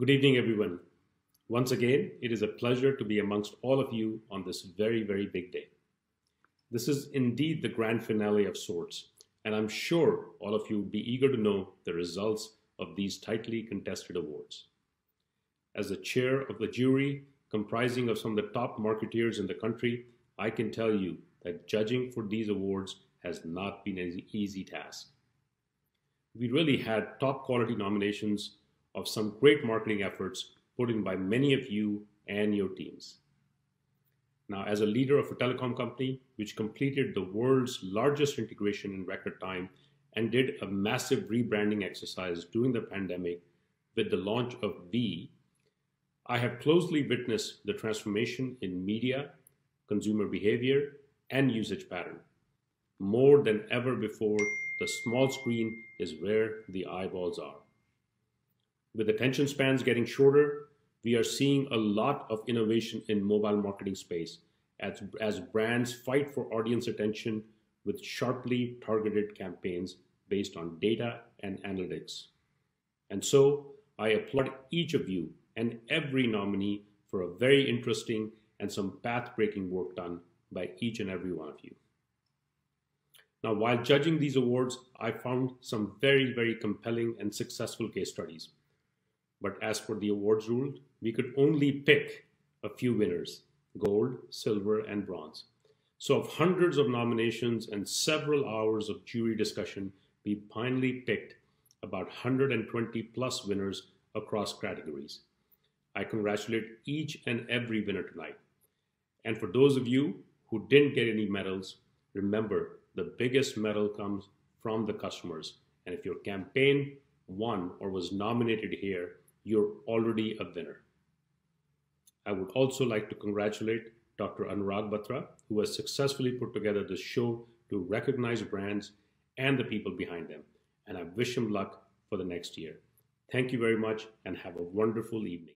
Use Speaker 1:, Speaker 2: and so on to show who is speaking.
Speaker 1: Good evening, everyone. Once again, it is a pleasure to be amongst all of you on this very, very big day. This is indeed the grand finale of sorts, and I'm sure all of you would be eager to know the results of these tightly contested awards. As the chair of the jury, comprising of some of the top marketeers in the country, I can tell you that judging for these awards has not been an easy task. We really had top quality nominations of some great marketing efforts put in by many of you and your teams. Now, as a leader of a telecom company which completed the world's largest integration in record time and did a massive rebranding exercise during the pandemic with the launch of Vi, have closely witnessed the transformation in media, consumer behavior, and usage pattern. More than ever before, the small screen is where the eyeballs are. With attention spans getting shorter, we are seeing a lot of innovation in mobile marketing space as, as brands fight for audience attention with sharply targeted campaigns based on data and analytics. And so I applaud each of you and every nominee for a very interesting and some path breaking work done by each and every one of you. Now, while judging these awards, I found some very, very compelling and successful case studies. But as for the awards rule, we could only pick a few winners gold, silver, and bronze. So, of hundreds of nominations and several hours of jury discussion, we finally picked about 120 plus winners across categories. I congratulate each and every winner tonight. And for those of you who didn't get any medals, remember the biggest medal comes from the customers. And if your campaign won or was nominated here, you're already a winner. I would also like to congratulate Dr. Anurag Batra, who has successfully put together this show to recognize brands and the people behind them. And I wish him luck for the next year. Thank you very much and have a wonderful evening.